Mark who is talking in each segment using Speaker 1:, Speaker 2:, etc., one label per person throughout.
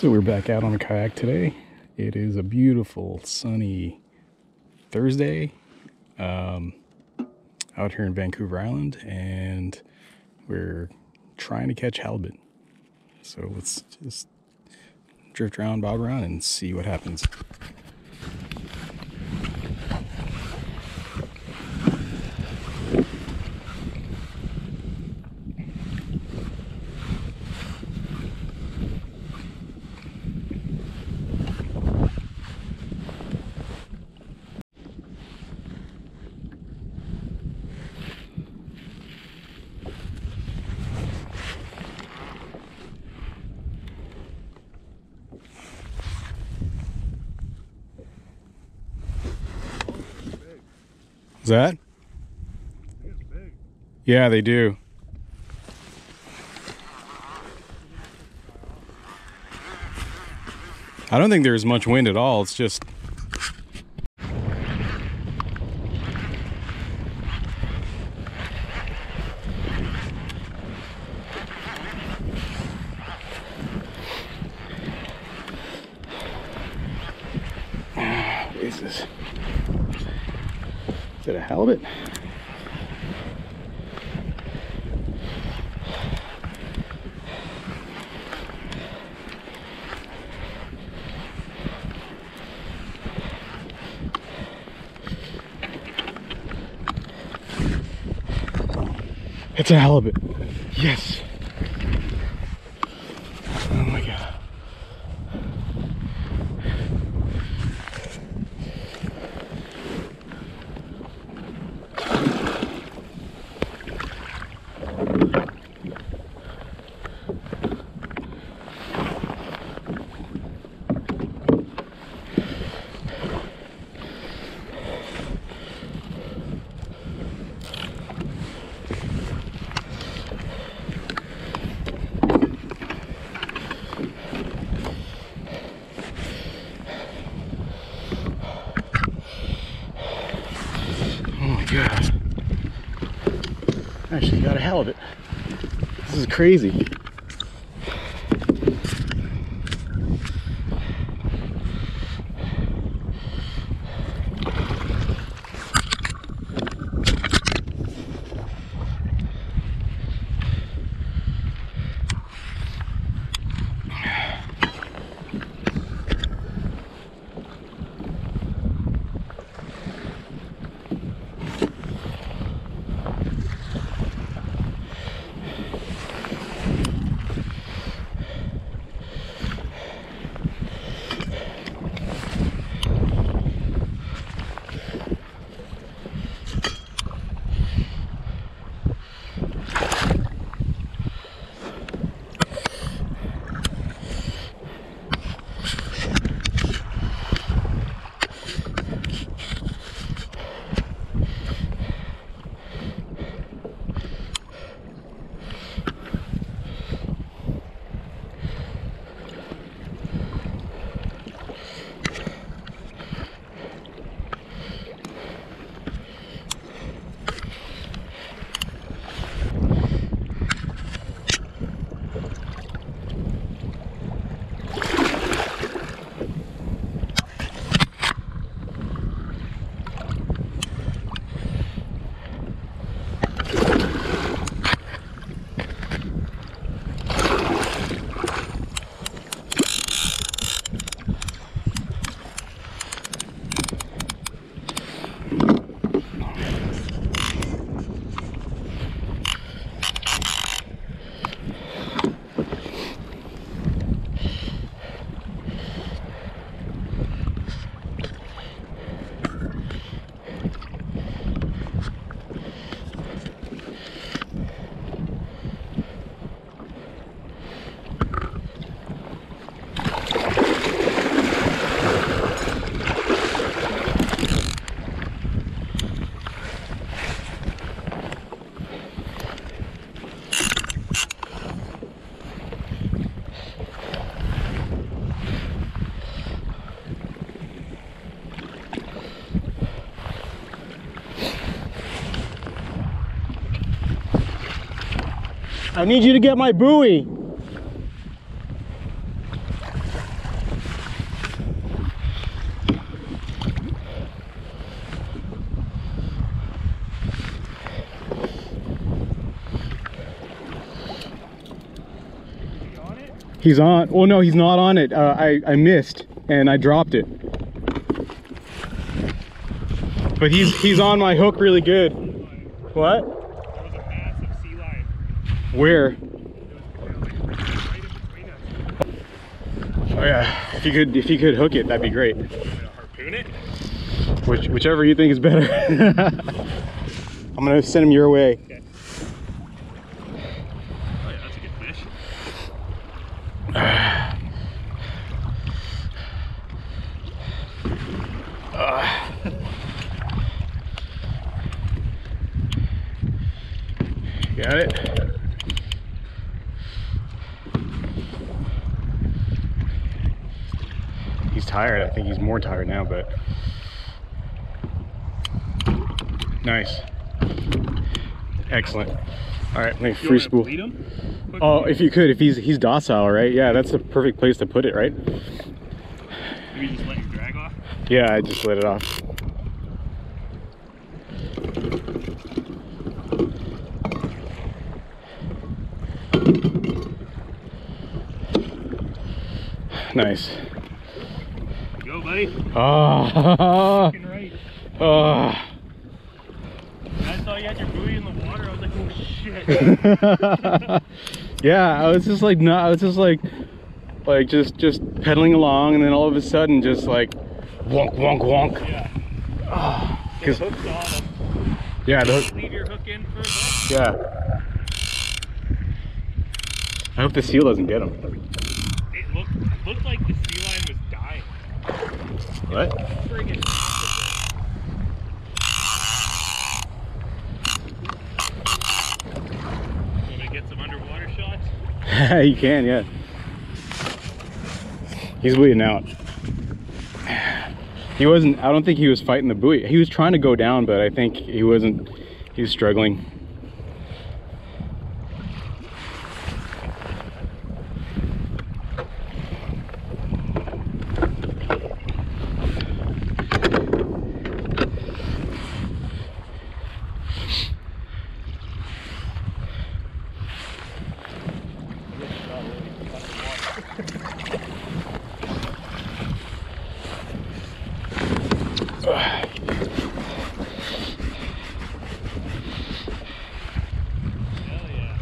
Speaker 1: So we're back out on a kayak today. It is a beautiful sunny Thursday um, out here in Vancouver Island, and we're trying to catch halibut. So let's just drift around, bob around, and see what happens. Is that? Yeah, they do. I don't think there's much wind at all. It's just Ah, What is this? Is it? It's a halibut. Yes. Oh my god. Oh my god. Actually got a halibut. This is crazy. I need you to get my buoy. He's on. Oh no, he's not on it. Uh, I, I missed and I dropped it. But he's he's on my hook really good. What? Where?
Speaker 2: It was right in between us.
Speaker 1: Oh yeah. If you could if you could hook it, that'd be great.
Speaker 2: Harpoon it.
Speaker 1: Which whichever you think is better. I'm gonna send him your way.
Speaker 2: Okay. Oh yeah, that's a good fish.
Speaker 1: Got it. He's tired. I think he's more tired now, but nice. Excellent. All right, let me free
Speaker 2: want me to
Speaker 1: spool.
Speaker 2: bleed him? Quick
Speaker 1: Oh, if you could, if he's he's docile, right? Yeah, that's the perfect place to put it, right?
Speaker 2: Maybe just let your drag off.
Speaker 1: Yeah, I just let it off. Nice.
Speaker 2: Go, buddy.
Speaker 1: Ah, ah.
Speaker 2: I saw you had your buoy in the water. I was like, oh shit.
Speaker 1: yeah, I was just like no, I was just like, like just just pedaling along, and then all of a sudden, just like, wonk wonk wonk.
Speaker 2: yeah.
Speaker 1: Cause
Speaker 2: Hook's on
Speaker 1: yeah, the,
Speaker 2: Leave your hook in for a
Speaker 1: yeah. I hope the seal doesn't get him.
Speaker 2: It looked like the sea lion was dying.
Speaker 1: What?
Speaker 2: Friggin' Want me to get some underwater shots?
Speaker 1: you can, yeah. He's bleeding out. He wasn't, I don't think he was fighting the buoy. He was trying to go down, but I think he wasn't, he was struggling.
Speaker 2: Hell yeah.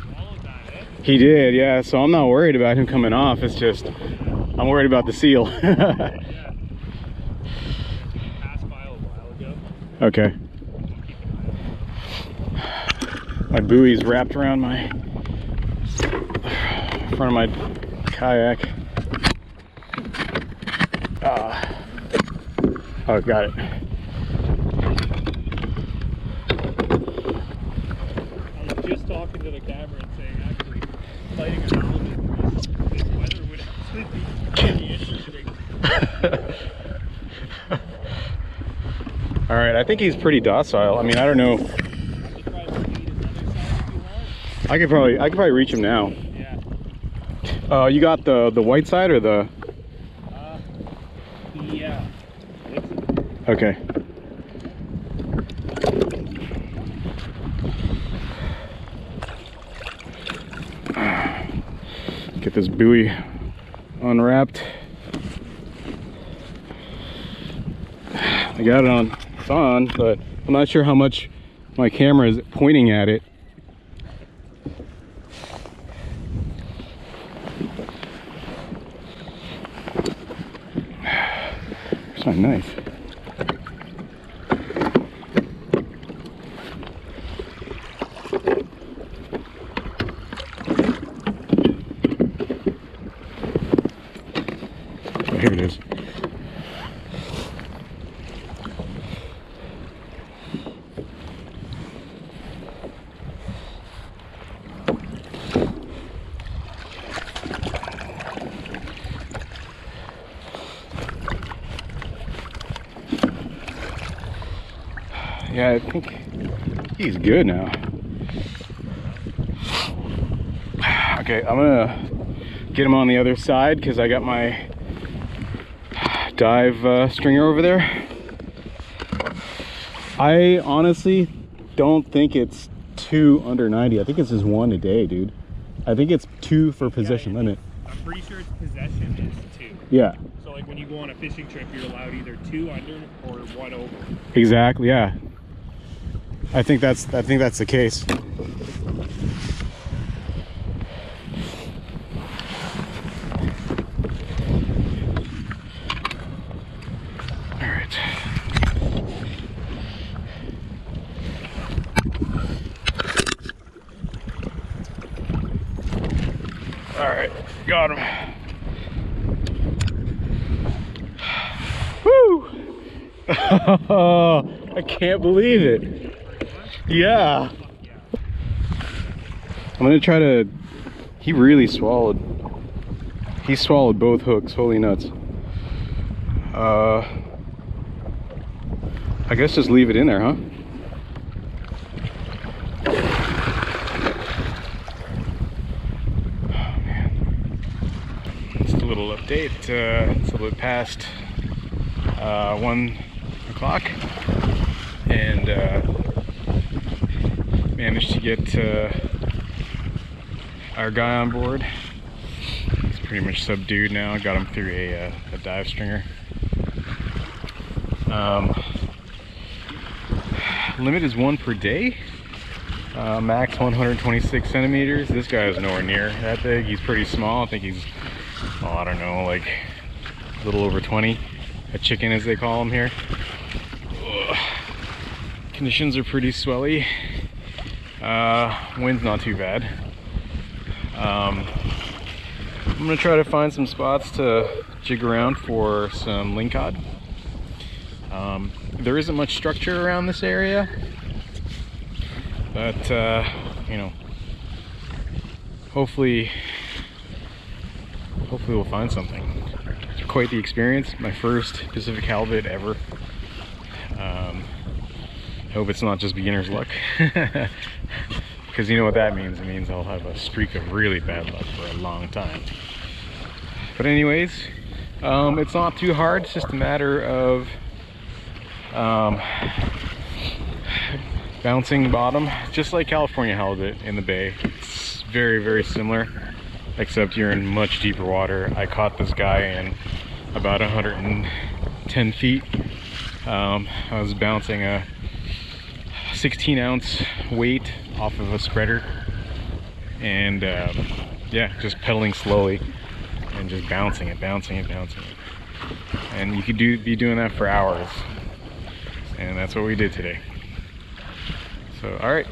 Speaker 2: Swallowed that, eh?
Speaker 1: He did, yeah. So I'm not worried about him coming off. It's just, I'm worried about the seal. Okay. My buoy's wrapped around my front of my kayak. Ah. oh, got it.
Speaker 2: I was just talking to the camera and saying actually fighting a halibut this, this weather would actually be pretty interesting.
Speaker 1: All right, I think he's pretty docile. I mean, I don't know.
Speaker 2: Just try to lead his other side if you want.
Speaker 1: I could probably, I could probably reach him now.
Speaker 2: Yeah.
Speaker 1: Uh, you got the the white side or the?
Speaker 2: Uh, yeah.
Speaker 1: Okay. Get this buoy unwrapped. I got it on, it's on, but I'm not sure how much my camera is pointing at it. Where's my knife? Oh, here it is. Yeah, I think he's good now. Okay, I'm gonna get him on the other side because I got my dive uh, stringer over there. I honestly don't think it's two under 90. I think it's just one a day, dude. I think it's two for possession,
Speaker 2: Yeah,
Speaker 1: isn't?
Speaker 2: I'm pretty sure its possession is two.
Speaker 1: Yeah.
Speaker 2: So like when you go on a fishing trip, you're allowed either two under or one over.
Speaker 1: Exactly. Yeah. I think that's I think that's the case. Got him. Woo! I can't believe it. Yeah. I'm gonna try to. He really swallowed. He swallowed both hooks. Holy nuts. Uh. I guess just leave it in there, huh? Oh. Just a little update. Uh, it's a little bit past uh, one o'clock, and uh, managed to get uh, our guy on board. He's pretty much subdued now. Got him through a, uh, a dive stringer. Um, limit is one per day. Uh, max 126 centimeters. This guy is nowhere near that big. He's pretty small. I think he's, oh, I don't know, like a little over 20 a chicken as they call them here. Ugh. Conditions are pretty swelly. Uh, wind's not too bad. Um, I'm gonna try to find some spots to jig around for some lingcod. Um, there isn't much structure around this area, but uh, you know, hopefully, hopefully we'll find something quite the experience. My first Pacific halibut ever. Um, hope it's not just beginner's luck. Because you know what that means. It means I'll have a streak of really bad luck for a long time. But anyways, um, it's not too hard. It's just a matter of um, bouncing bottom, just like California halibut in the bay. It's very, very similar except you're in much deeper water. I caught this guy in about 110 feet. Um, I was bouncing a 16 ounce weight off of a spreader and um, yeah, just pedaling slowly and just bouncing it, bouncing it, bouncing it. And you could do be doing that for hours. And that's what we did today. So, all right.